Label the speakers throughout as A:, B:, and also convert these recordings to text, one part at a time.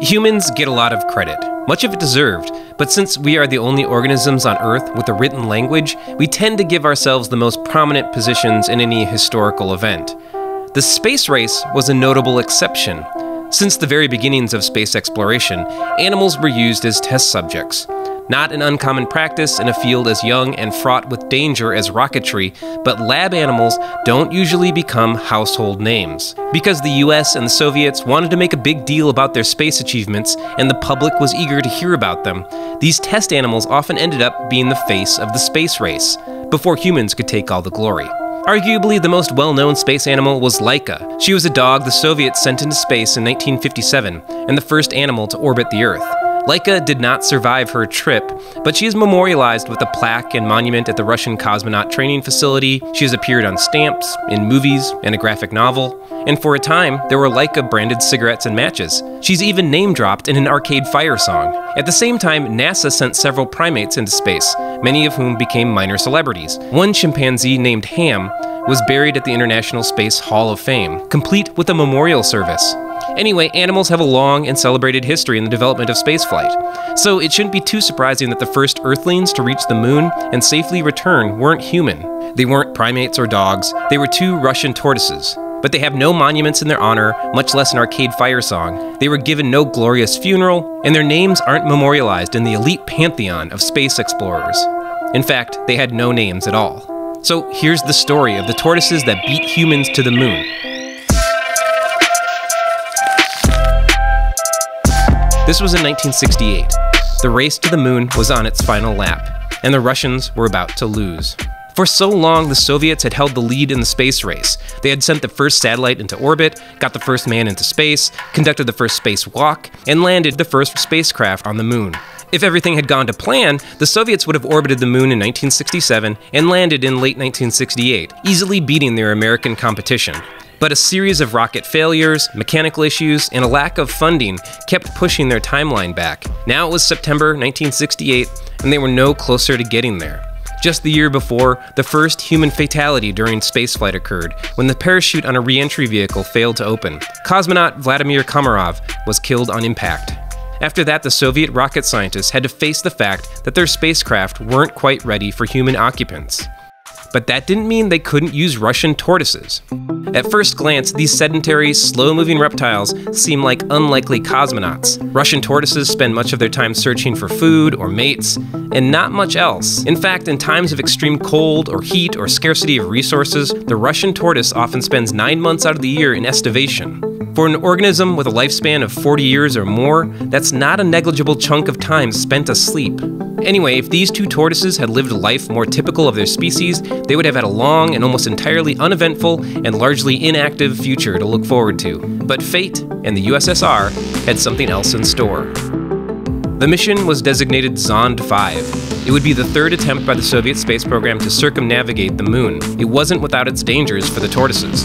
A: Humans get a lot of credit, much of it deserved, but since we are the only organisms on Earth with a written language, we tend to give ourselves the most prominent positions in any historical event. The space race was a notable exception. Since the very beginnings of space exploration, animals were used as test subjects not an uncommon practice in a field as young and fraught with danger as rocketry, but lab animals don't usually become household names. Because the US and the Soviets wanted to make a big deal about their space achievements, and the public was eager to hear about them, these test animals often ended up being the face of the space race, before humans could take all the glory. Arguably, the most well known space animal was Laika. She was a dog the Soviets sent into space in 1957, and the first animal to orbit the Earth. Laika did not survive her trip, but she is memorialized with a plaque and monument at the Russian cosmonaut training facility. She has appeared on stamps, in movies, and a graphic novel. And for a time, there were Laika branded cigarettes and matches. She's even name dropped in an Arcade Fire song. At the same time, NASA sent several primates into space, many of whom became minor celebrities. One chimpanzee named Ham was buried at the International Space Hall of Fame, complete with a memorial service. Anyway, animals have a long and celebrated history in the development of spaceflight, so it shouldn't be too surprising that the first Earthlings to reach the moon and safely return weren't human. They weren't primates or dogs, they were two Russian tortoises. But they have no monuments in their honor, much less an arcade fire song. They were given no glorious funeral, and their names aren't memorialized in the elite pantheon of space explorers. In fact, they had no names at all. So here's the story of the tortoises that beat humans to the moon. This was in 1968. The race to the moon was on its final lap, and the Russians were about to lose. For so long, the Soviets had held the lead in the space race. They had sent the first satellite into orbit, got the first man into space, conducted the first spacewalk, and landed the first spacecraft on the moon. If everything had gone to plan, the Soviets would have orbited the moon in 1967 and landed in late 1968, easily beating their American competition. But a series of rocket failures, mechanical issues, and a lack of funding kept pushing their timeline back. Now it was September 1968, and they were no closer to getting there. Just the year before, the first human fatality during spaceflight occurred when the parachute on a reentry vehicle failed to open. Cosmonaut Vladimir Komarov was killed on impact. After that, the Soviet rocket scientists had to face the fact that their spacecraft weren't quite ready for human occupants but that didn't mean they couldn't use Russian tortoises. At first glance, these sedentary, slow moving reptiles seem like unlikely cosmonauts. Russian tortoises spend much of their time searching for food or mates, and not much else. In fact, in times of extreme cold or heat or scarcity of resources, the Russian tortoise often spends nine months out of the year in estivation. For an organism with a lifespan of 40 years or more, that's not a negligible chunk of time spent asleep. Anyway, if these two tortoises had lived a life more typical of their species, they would have had a long and almost entirely uneventful and largely inactive future to look forward to. But fate and the USSR had something else in store. The mission was designated Zond 5. It would be the third attempt by the Soviet space program to circumnavigate the moon. It wasn't without its dangers for the tortoises.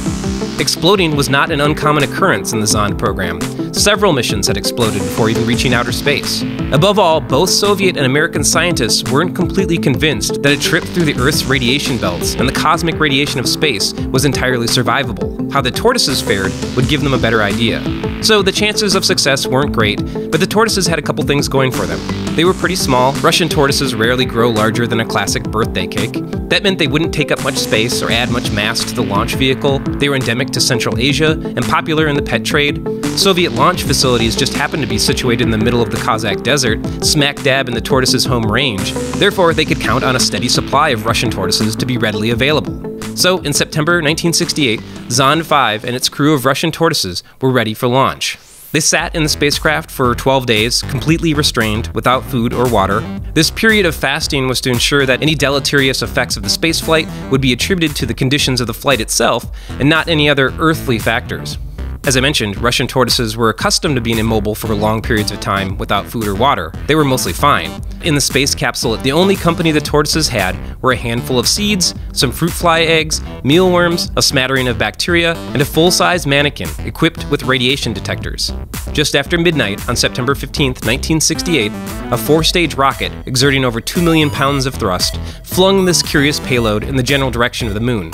A: Exploding was not an uncommon occurrence in the Zond program. Several missions had exploded before even reaching outer space. Above all, both Soviet and American scientists weren't completely convinced that a trip through the Earth's radiation belts and the cosmic radiation of space was entirely survivable. How the tortoises fared would give them a better idea. So the chances of success weren't great, but the tortoises had a couple things going for them. They were pretty small. Russian tortoises rarely grow larger than a classic birthday cake. That meant they wouldn't take up much space or add much mass to the launch vehicle. They were endemic to Central Asia and popular in the pet trade. Soviet launch facilities just happened to be situated in the middle of the Kazakh desert, smack dab in the tortoise's home range. Therefore, they could count on a steady supply of Russian tortoises to be readily available. So, in September 1968, Zond 5 and its crew of Russian tortoises were ready for launch. They sat in the spacecraft for 12 days, completely restrained, without food or water. This period of fasting was to ensure that any deleterious effects of the spaceflight would be attributed to the conditions of the flight itself and not any other earthly factors. As I mentioned, Russian tortoises were accustomed to being immobile for long periods of time without food or water. They were mostly fine. In the space capsule, the only company the tortoises had were a handful of seeds, some fruit fly eggs, mealworms, a smattering of bacteria, and a full size mannequin equipped with radiation detectors. Just after midnight on September 15, 1968, a four stage rocket, exerting over 2 million pounds of thrust, flung this curious payload in the general direction of the moon.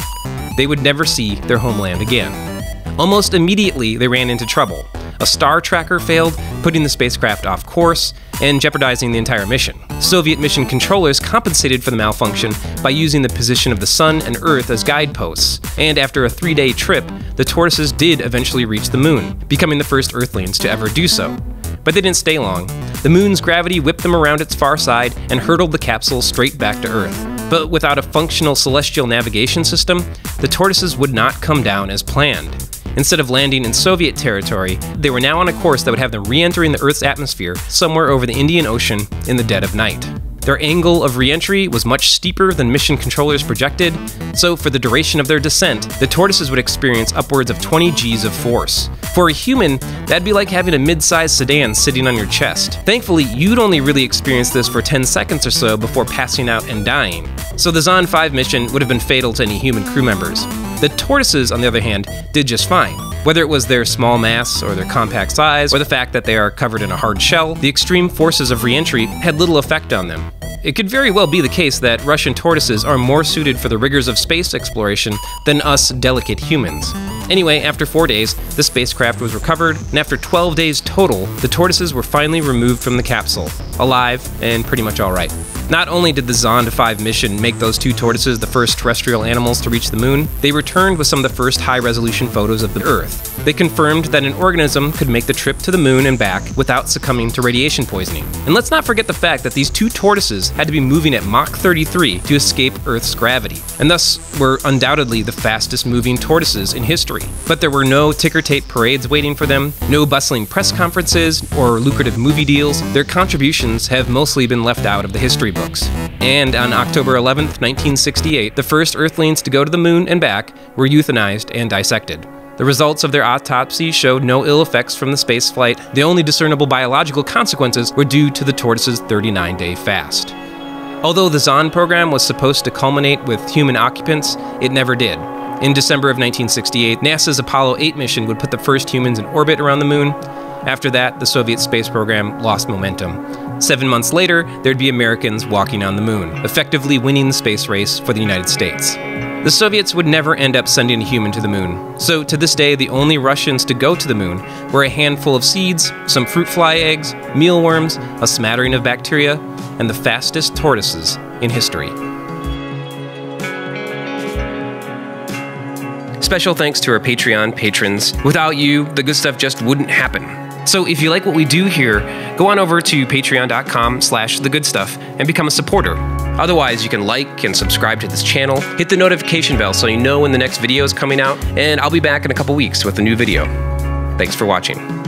A: They would never see their homeland again. Almost immediately, they ran into trouble. A star tracker failed, putting the spacecraft off course and jeopardizing the entire mission. Soviet mission controllers compensated for the malfunction by using the position of the Sun and Earth as guideposts, and after a three day trip, the tortoises did eventually reach the Moon, becoming the first Earthlings to ever do so. But they didn't stay long. The Moon's gravity whipped them around its far side and hurtled the capsule straight back to Earth. But without a functional celestial navigation system, the tortoises would not come down as planned. Instead of landing in Soviet territory, they were now on a course that would have them re entering the Earth's atmosphere somewhere over the Indian Ocean in the dead of night. Their angle of reentry was much steeper than mission controllers projected, so for the duration of their descent, the tortoises would experience upwards of 20 Gs of force. For a human, that'd be like having a mid-sized sedan sitting on your chest. Thankfully, you'd only really experience this for 10 seconds or so before passing out and dying, so the Zond 5 mission would have been fatal to any human crew members. The tortoises, on the other hand, did just fine. Whether it was their small mass or their compact size, or the fact that they are covered in a hard shell, the extreme forces of reentry had little effect on them. It could very well be the case that Russian tortoises are more suited for the rigors of space exploration than us delicate humans. Anyway, after four days, the spacecraft was recovered, and after 12 days total, the tortoises were finally removed from the capsule, alive and pretty much alright. Not only did the Zond 5 mission make those two tortoises the first terrestrial animals to reach the moon, they returned with some of the first high resolution photos of the Earth. They confirmed that an organism could make the trip to the moon and back without succumbing to radiation poisoning. And let's not forget the fact that these two tortoises had to be moving at Mach 33 to escape Earth's gravity, and thus were undoubtedly the fastest moving tortoises in history. But there were no ticker tape parades waiting for them, no bustling press conferences, or lucrative movie deals. Their contributions have mostly been left out of the history books. And on October 11, 1968, the first Earthlings to go to the moon and back were euthanized and dissected. The results of their autopsy showed no ill effects from the spaceflight. The only discernible biological consequences were due to the tortoise's 39 day fast. Although the Zond program was supposed to culminate with human occupants, it never did. In December of 1968, NASA's Apollo 8 mission would put the first humans in orbit around the moon. After that, the Soviet space program lost momentum. Seven months later, there'd be Americans walking on the moon, effectively winning the space race for the United States. The Soviets would never end up sending a human to the moon, so to this day, the only Russians to go to the moon were a handful of seeds, some fruit fly eggs, mealworms, a smattering of bacteria, and the fastest tortoises in history. Special thanks to our Patreon patrons. Without you, the good stuff just wouldn't happen. So if you like what we do here, go on over to patreon.com slash the good stuff and become a supporter. Otherwise, you can like and subscribe to this channel, hit the notification bell so you know when the next video is coming out, and I'll be back in a couple weeks with a new video. Thanks for watching.